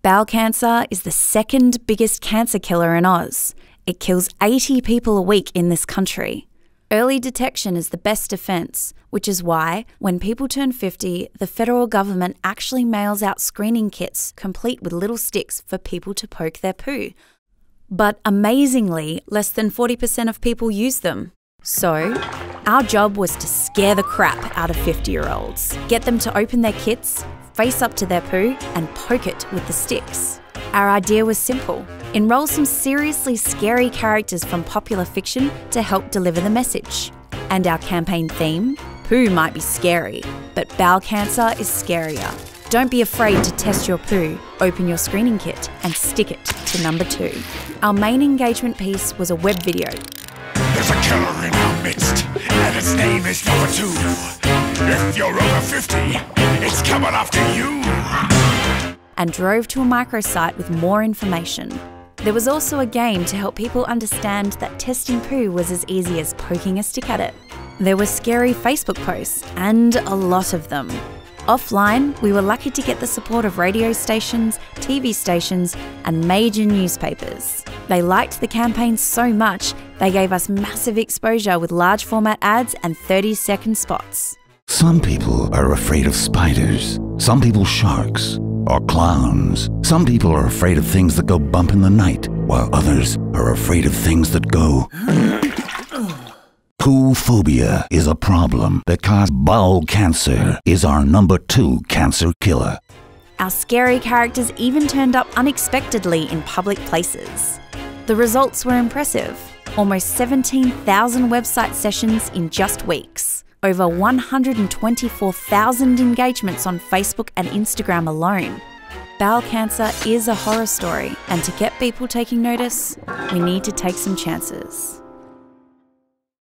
Bowel cancer is the second biggest cancer killer in Oz. It kills 80 people a week in this country. Early detection is the best defence, which is why, when people turn 50, the federal government actually mails out screening kits complete with little sticks for people to poke their poo. But amazingly, less than 40% of people use them. So, our job was to scare the crap out of 50 year olds, get them to open their kits, face up to their poo, and poke it with the sticks. Our idea was simple enroll some seriously scary characters from popular fiction to help deliver the message. And our campaign theme? Poo might be scary, but bowel cancer is scarier. Don't be afraid to test your poo, open your screening kit, and stick it to number two. Our main engagement piece was a web video. There's a killer in our midst, and its name is number two. If you're over 50, it's coming after you and drove to a microsite with more information. There was also a game to help people understand that testing poo was as easy as poking a stick at it. There were scary Facebook posts, and a lot of them. Offline, we were lucky to get the support of radio stations, TV stations, and major newspapers. They liked the campaign so much, they gave us massive exposure with large format ads and 30 second spots. Some people are afraid of spiders, some people sharks, or clowns. Some people are afraid of things that go bump in the night, while others are afraid of things that go. Poo phobia is a problem that because bowel cancer is our number two cancer killer. Our scary characters even turned up unexpectedly in public places. The results were impressive almost 17,000 website sessions in just weeks over 124,000 engagements on Facebook and Instagram alone. Bowel cancer is a horror story, and to get people taking notice, we need to take some chances.